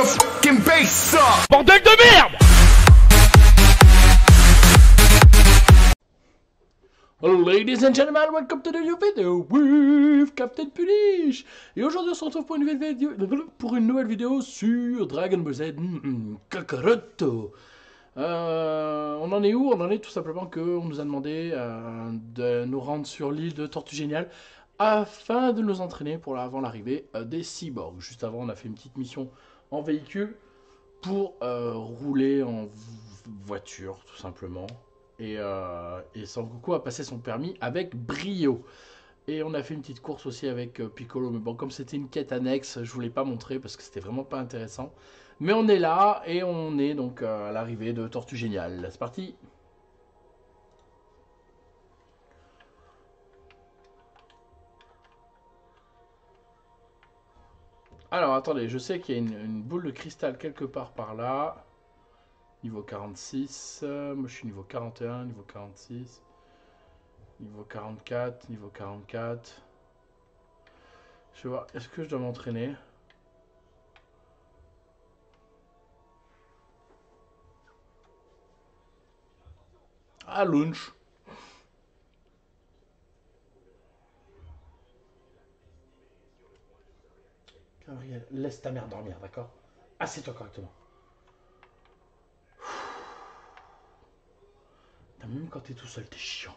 the fucking bass up. Bordel de merde ladies and gentlemen, welcome to the new video with Captain Punish Et aujourd'hui on se retrouve pour une nouvelle vidéo, pour une nouvelle vidéo sur Dragon Ball Z mm, Kakaroto euh, on en est où? On en est tout simplement qu'on nous a demandé euh, de nous rendre sur l'île de Tortue Géniale afin de nous entraîner pour avant l'arrivée euh, des cyborgs. Juste avant, on a fait une petite mission en véhicule pour euh, rouler en voiture, tout simplement. Et, euh, et Sangoku a passé son permis avec brio. Et on a fait une petite course aussi avec euh, Piccolo. Mais bon, comme c'était une quête annexe, je voulais pas montrer parce que c'était vraiment pas intéressant. Mais on est là et on est donc euh, à l'arrivée de Tortue Géniale. C'est parti Alors, attendez, je sais qu'il y a une, boule de cristal quelque part par là. Niveau 46. euh, moi, je suis niveau 41, niveau 46. Niveau 44, niveau 44. Je vais voir, est-ce que je dois m'entraîner? Ah, lunch. Laisse ta mère dormir, d'accord? Assieds-toi correctement. Même quand t'es tout seul, t'es chiant.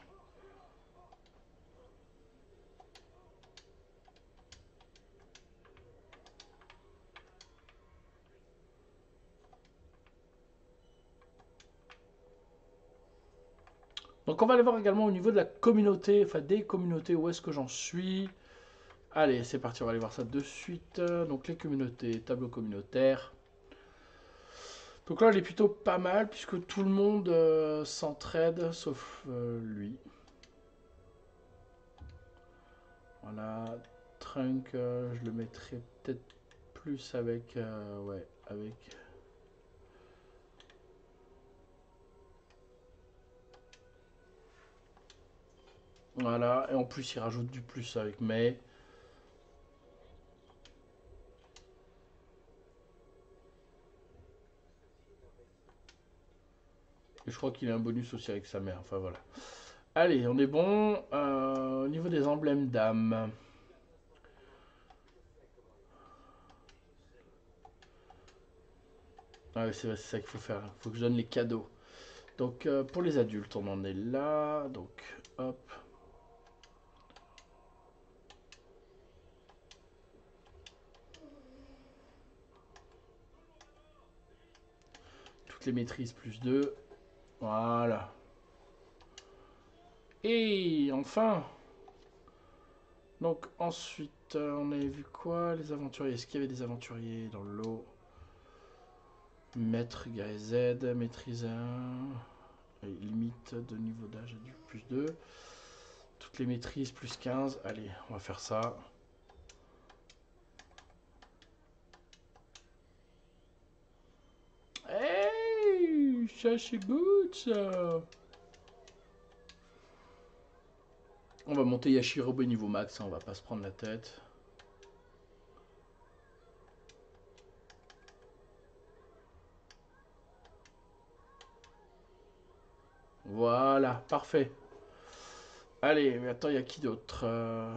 Donc on va aller voir également au niveau de la communauté, enfin des communautés, où est-ce que j'en suis. Allez, c'est parti, on va aller voir ça de suite. Donc les communautés, tableau communautaire. Donc là, elle est plutôt pas mal, puisque tout le monde euh, s'entraide, sauf euh, lui. Voilà, Trunk, euh, je le mettrai peut-être plus avec... ouais, avec... Voilà, et en plus il rajoute du plus avec May. Je crois qu'il a un bonus aussi avec sa mère, enfin voilà. Allez, on est bon. Euh, au niveau des emblèmes d'âme. Ah oui, c'est ça qu'il faut faire. Il faut que je donne les cadeaux. Donc euh, pour les adultes, on en est là. Donc hop. Toutes les maîtrises plus 2. Voilà. Et enfin. Donc ensuite, euh, on avait vu quoi Les aventuriers? Est-ce qu'il y avait des aventuriers dans le lot Maître Guy Z, maîtrise 1. Limite de niveau d'âge adulte plus 2. Toutes les maîtrises plus 15. Allez, on va faire ça. Hey, ça c'est good ça. On va monter Yashirobe niveau max, hein, on va pas se prendre la tête. Voilà, parfait. Allez, mais attends, il y a qui d'autre euh...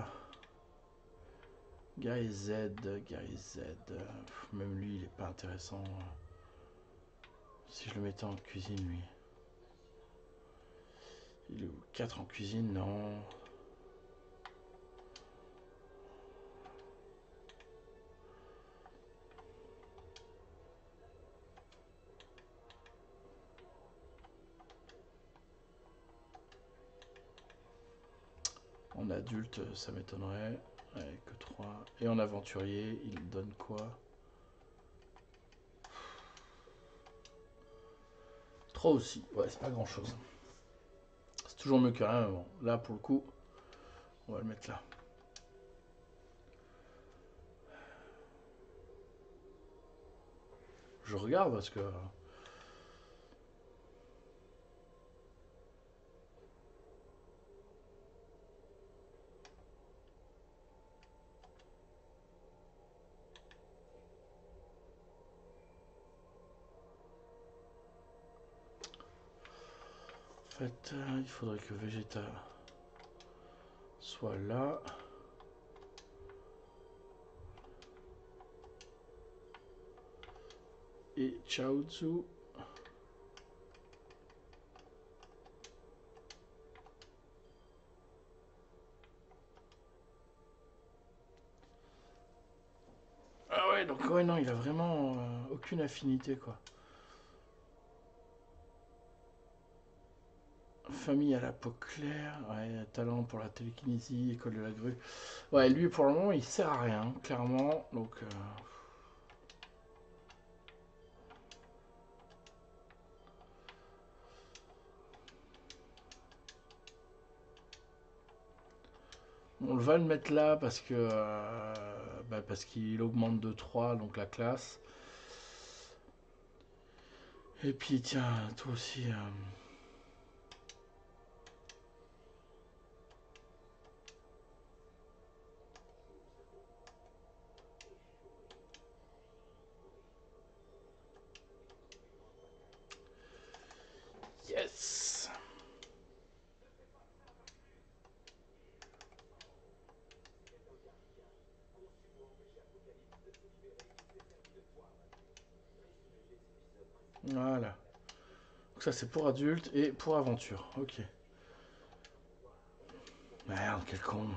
Guy Z, Guy Z. Pff, Même lui, il est pas intéressant. Si je le mettais en cuisine, lui. Il est où? 4 en cuisine Non. En adulte, ça m'étonnerait. Ouais, que 3. Et en aventurier, il donne quoi? 3 aussi. Ouais, c'est pas grand chose. C'est toujours mieux que rien, mais bon. Là, pour le coup, on va le mettre là. Je regarde parce que. Fait, euh, il faudrait que Vegeta soit là. Et Chaozu. Ah ouais, donc ouais, non, il a vraiment euh, aucune affinité, quoi. Famille à la peau claire, ouais, talent pour la télékinésie, école de la grue. Ouais, lui pour le moment il sert à rien, clairement. Donc. euh, On va le mettre là parce que euh, bah, parce qu'il augmente de 3 donc la classe. Et puis tiens, toi aussi. euh, Voilà. Donc ça c'est pour adultes et pour aventure. Ok. Merde, quel con.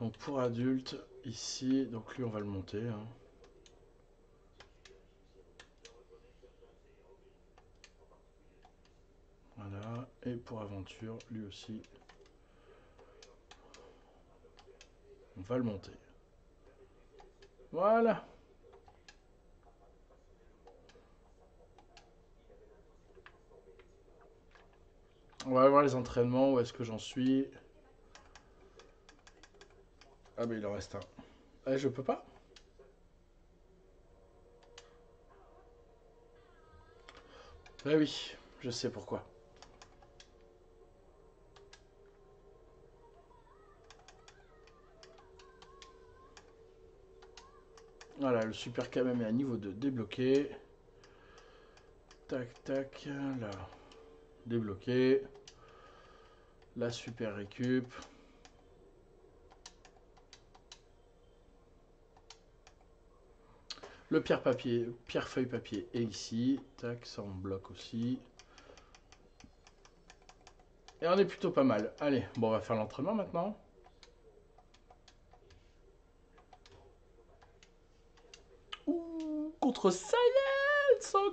Donc pour adultes, ici, donc lui on va le monter. hein. Voilà. Et pour aventure, lui aussi. On va le monter. Voilà. On va voir les entraînements, où est-ce que j'en suis. Ah mais il en reste un. Ah je peux pas? Ah oui, je sais pourquoi. Voilà, le super Kamem est à niveau 2 débloqué. Tac, tac, là. Débloqué. La super récup. Le pierre papier, pierre feuille papier est ici. Tac, ça on bloque aussi. Et on est plutôt pas mal. Allez, bon on va faire l'entraînement maintenant. Ouh, contre Saiyan, Son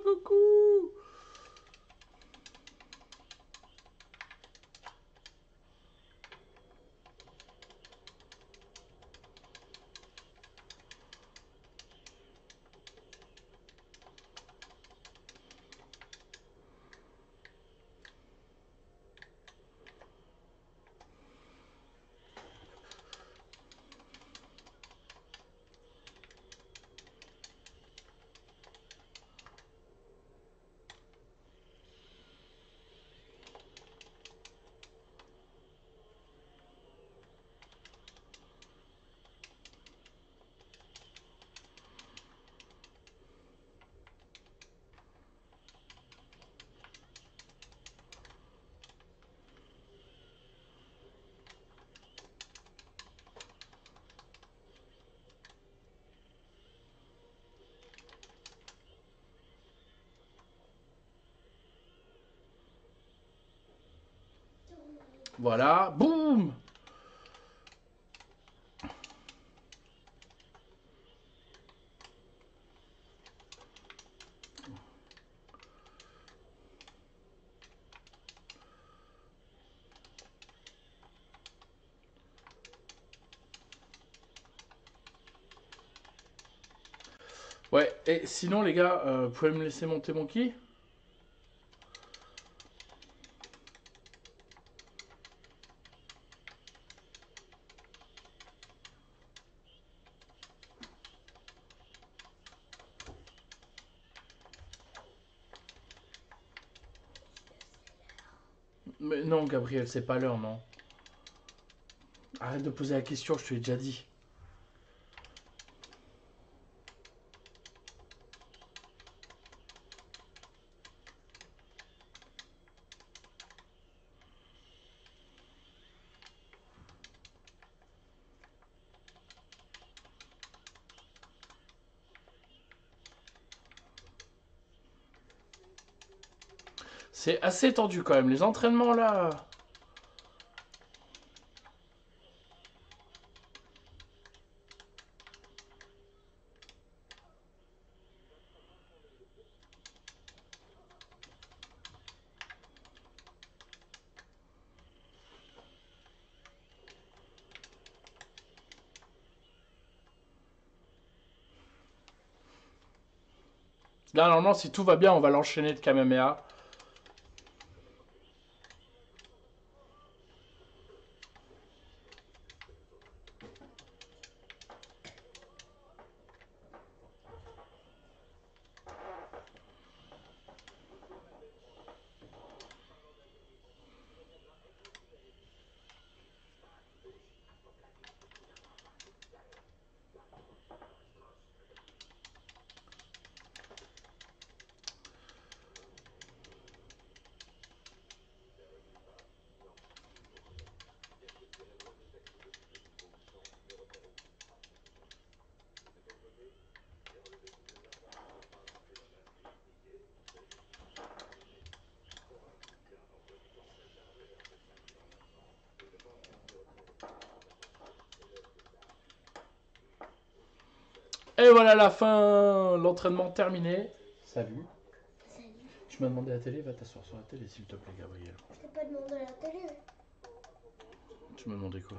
Voilà, boum. Ouais, et sinon les gars, euh, vous pouvez me laisser monter mon ki Mais non, Gabriel, c'est pas l'heure, non? Arrête de poser la question, je te l'ai déjà dit. C'est assez tendu quand même. Les entraînements là. Là, normalement, si tout va bien, on va l'enchaîner de Kamehameha. Et voilà la fin, l'entraînement terminé. Salut. Salut. Tu m'as demandé la télé, va t'asseoir sur la télé s'il te plaît Gabriel. Je t'ai pas demandé la télé. Tu m'as demandé quoi?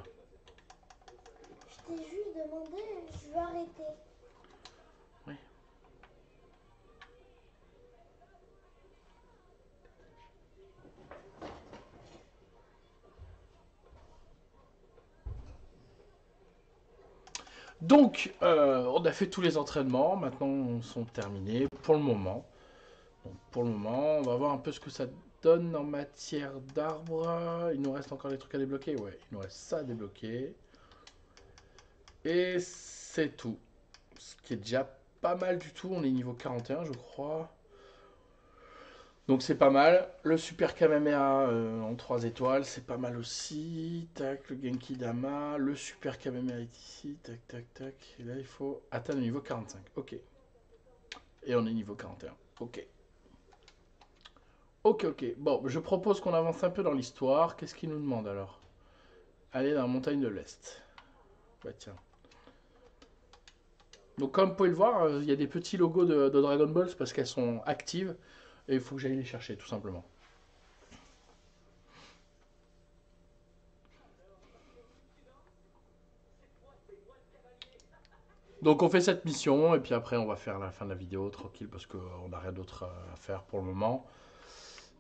Je t'ai juste demandé, je veux arrêter. Donc, euh, on a fait tous les entraînements, maintenant ils sont terminés pour le moment. Donc, pour le moment, on va voir un peu ce que ça donne en matière d'arbres. Il nous reste encore des trucs à débloquer Ouais, il nous reste ça à débloquer. Et c'est tout. Ce qui est déjà pas mal du tout. On est niveau 41, je crois. Donc c'est pas mal. Le Super Kamehameha euh, en 3 étoiles, c'est pas mal aussi. Tac, le Genki Dama. Le Super Kamehameha est ici. Tac, tac, tac. Et là, il faut atteindre le niveau 45. Ok. Et on est niveau 41. Ok. Ok, ok. Bon, je propose qu'on avance un peu dans l'histoire. Qu'est-ce qu'il nous demande alors? Aller dans la montagne de l'Est. Bah tiens. Donc comme vous pouvez le voir, euh, il y a des petits logos de, de Dragon Ball c'est parce qu'elles sont actives. Et il faut que j'aille les chercher, tout simplement. Donc on fait cette mission et puis après on va faire la fin de la vidéo tranquille parce qu'on n'a rien d'autre à faire pour le moment.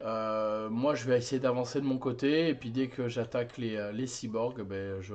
Euh, moi je vais essayer d'avancer de mon côté et puis dès que j'attaque les, euh, les cyborgs, ben, je,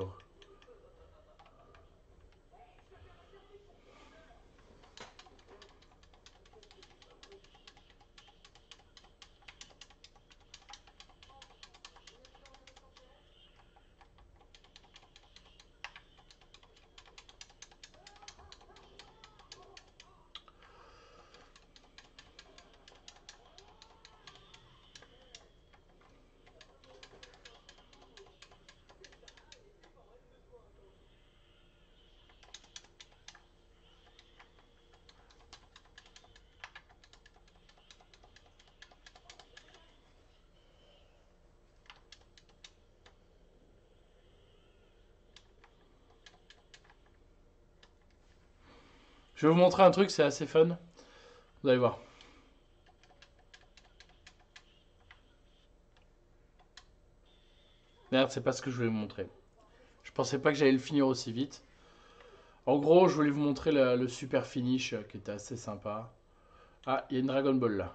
Je vais vous montrer un truc, c'est assez fun. Vous allez voir. Merde, c'est pas ce que je voulais vous montrer. Je pensais pas que j'allais le finir aussi vite. En gros, je voulais vous montrer le, super finish euh, qui était assez sympa. Ah, il y a une Dragon Ball là.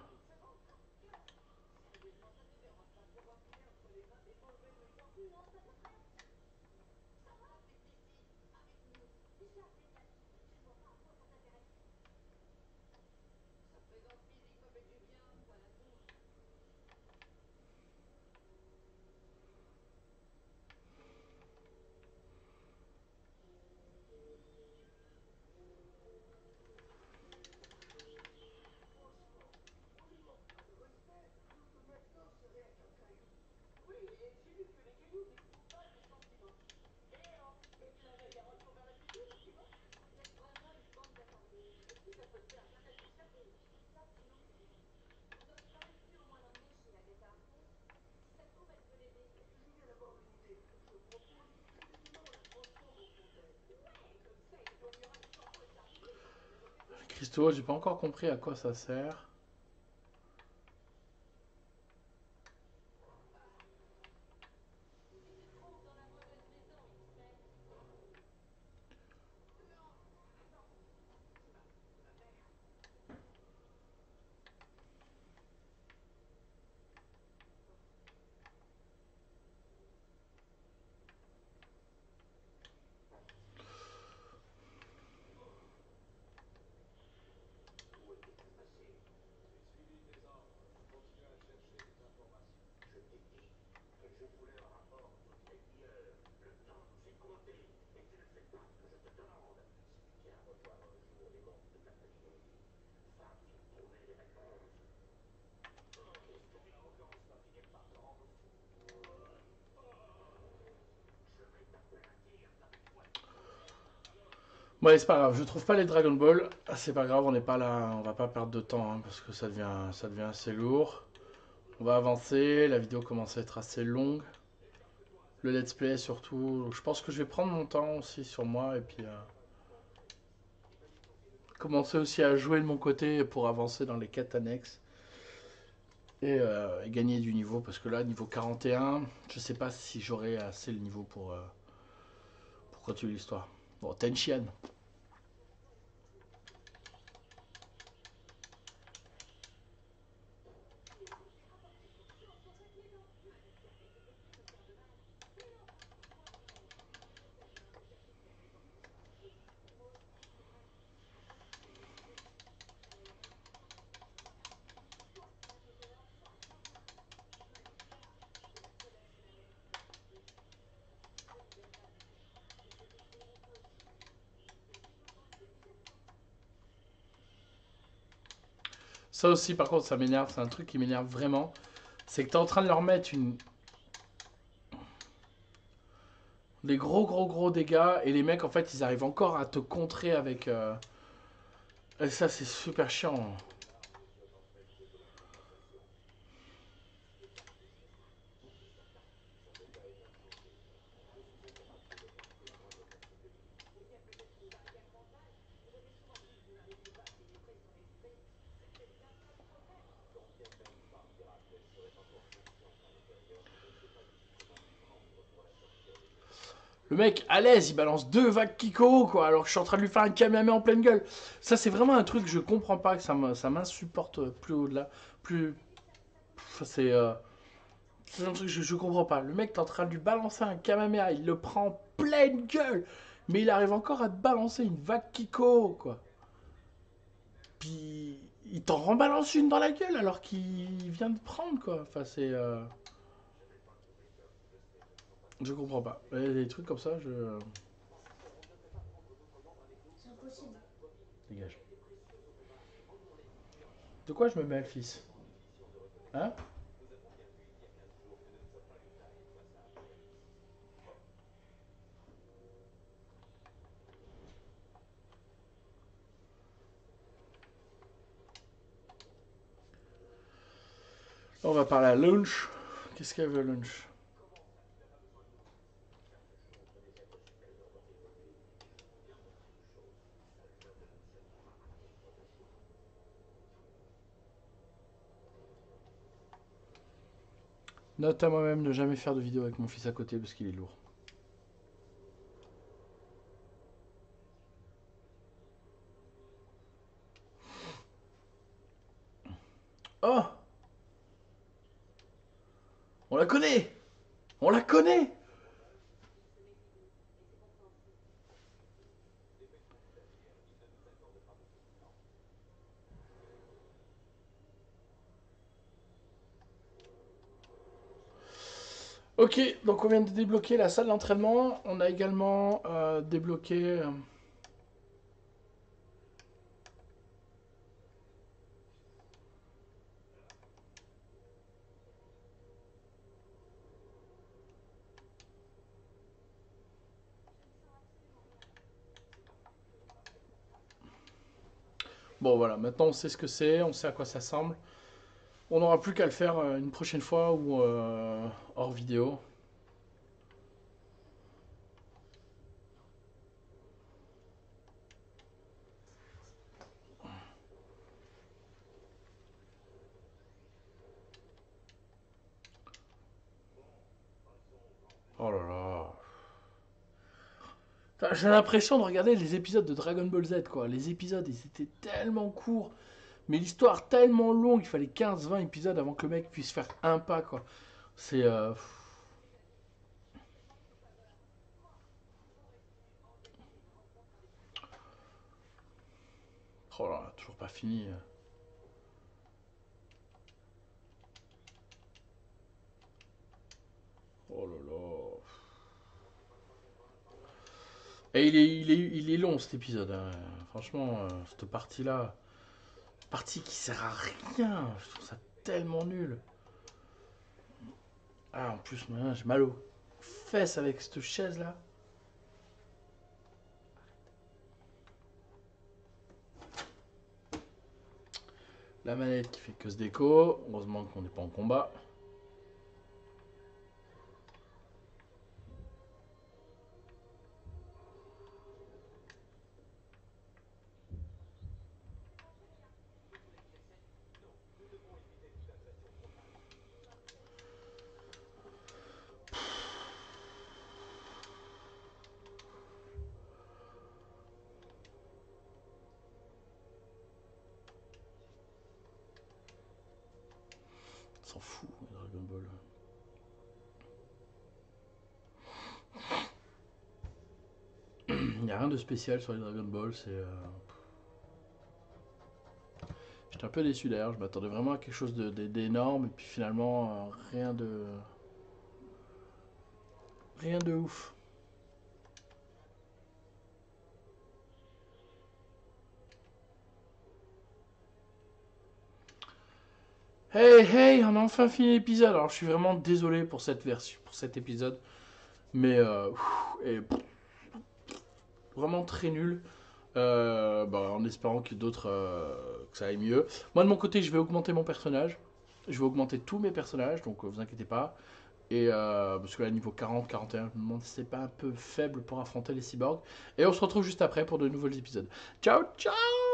Cristaux, j'ai pas encore compris à quoi ça sert. Ouais, c'est pas grave, je trouve pas les Dragon Ball. Ah, c'est pas grave, on n'est pas là, on va pas perdre de temps hein, parce que ça devient, ça devient assez lourd. On va avancer, la vidéo commence à être assez longue. Le let's play surtout, je pense que je vais prendre mon temps aussi sur moi et puis euh, commencer aussi à jouer de mon côté pour avancer dans les quêtes annexes et, euh, gagner du niveau parce que là, niveau 41, je sais pas si j'aurai assez le niveau pour, euh, pour continuer l'histoire. Bon, Tenchian. Ça aussi, par contre, ça m'énerve. C'est un truc qui m'énerve vraiment. C'est que tu es en train de leur mettre une... des gros, gros, gros dégâts. Et les mecs, en fait, ils arrivent encore à te contrer avec... euh, Et ça, c'est super chiant. Le mec, à l'aise, il balance deux vagues Kiko, quoi, alors que je suis en train de lui faire un Kamehameha en pleine gueule. Ça, c'est vraiment un truc que je comprends pas, que ça m'insupporte plus au-delà. Plus. C'est. euh, C'est un truc que je, je comprends pas. Le mec, t'es en train de lui balancer un Kamehameha, il le prend en pleine gueule, mais il arrive encore à te balancer une vague Kiko, quoi. Puis. Il t'en rembalance une dans la gueule alors qu'il vient de prendre, quoi. Enfin, c'est. euh, Je comprends pas. Des trucs comme ça, je. C'est impossible. Dégage. De quoi je me mêle, fils? Hein? On va parler à Lunch. Qu'est-ce qu'elle veut, Lunch? Note à moi-même ne jamais faire de vidéo avec mon fils à côté parce qu'il est lourd. Oh On la connaît On la connaît Ok, donc on vient de débloquer la salle d'entraînement. On a également euh, débloqué... euh, Bon voilà, maintenant on sait ce que c'est, on sait à quoi ça ressemble. On n'aura plus qu'à le faire euh, une prochaine fois ou euh, hors vidéo. Oh là là. J'ai l'impression de regarder les épisodes de Dragon Ball Z, quoi. Les épisodes, ils étaient tellement courts mais l'histoire tellement longue, il fallait 15-20 épisodes avant que le mec puisse faire un pas, quoi. C'est... euh, Oh là là, toujours pas fini. Oh là là. Et il est, il est, il est long cet épisode. hein. Franchement, euh, cette partie-là. Partie qui sert à rien. Je trouve ça tellement nul. Ah, en plus, j'ai mal aux fesses avec cette chaise-là. La manette qui fait que ce déco. Heureusement qu'on n'est pas en combat. Il n'y a rien de spécial sur les Dragon Ball, c'est... euh, J'étais un peu déçu d'ailleurs, je m'attendais vraiment à quelque chose d'énorme, et puis finalement, euh, rien de... Rien de ouf. Hey, hey, on a enfin fini l'épisode. Alors, je suis vraiment désolé pour cette version, pour cet épisode, mais euh, vraiment très nul. Euh, bah, en espérant que d'autres euh, que ça aille mieux. Moi, de mon côté, je vais augmenter mon personnage. Je vais augmenter tous mes personnages, donc euh, vous inquiétez pas. Et parce que là, niveau 40, 41, je me demande si c'est pas un peu faible pour affronter les cyborgs. Et on se retrouve juste après pour de nouveaux épisodes. Ciao, ciao